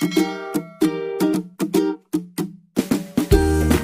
Thank you.